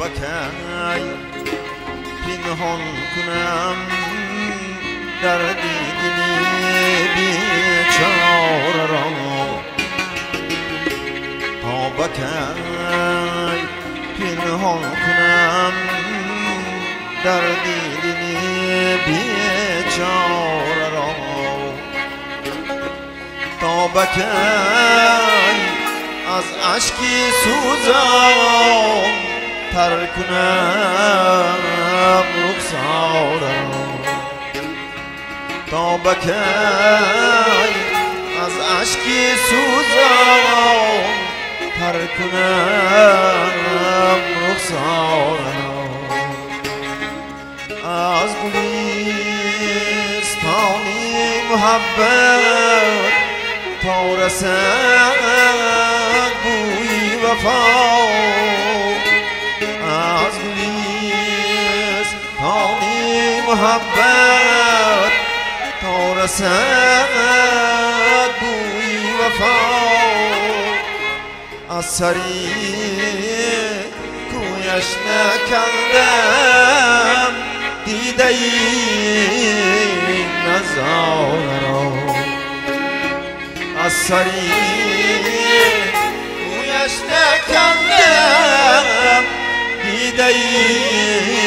بکی پنهان کنم در دیدنی بیچاره را. تا بکی پنهان کنم در دیدنی بیچاره را. تا از عشقی سوزان تر کنم رخسارم. تا بکی از عشقی سوزان تر کنم رخسارم. از گلیستانی محبت تا رسد بوی وفا. muhabbat torasat bu'i vafo asari kuyashna kandam didayi nazaro asari kuyashna kandam didayi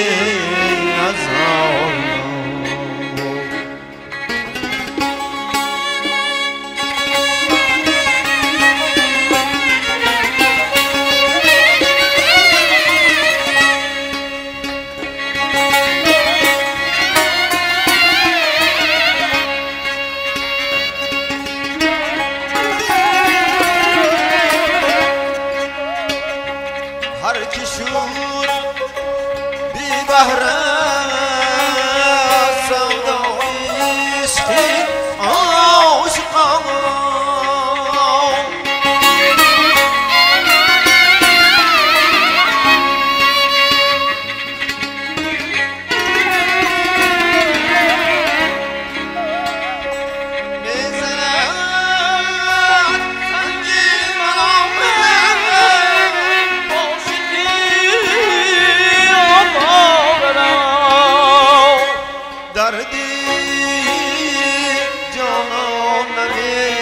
جانان نمی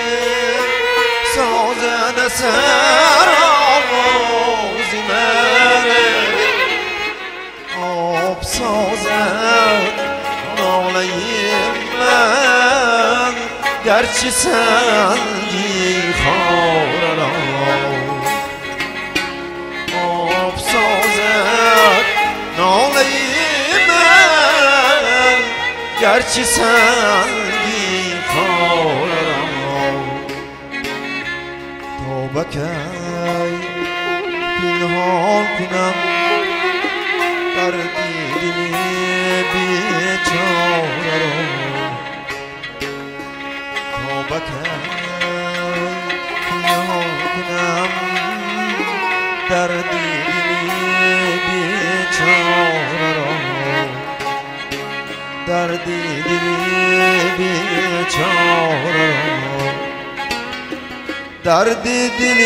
سازد سر آوازی من آب سازد ناله من گرچه سنگی خار را آب سازد ناله من تا بکی پنهان کنم در دیدن بیچاره را تا پنهان کنم در دیدن بیچاره را در دیدن در دیدن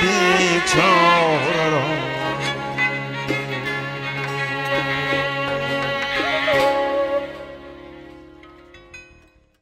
بیچاره را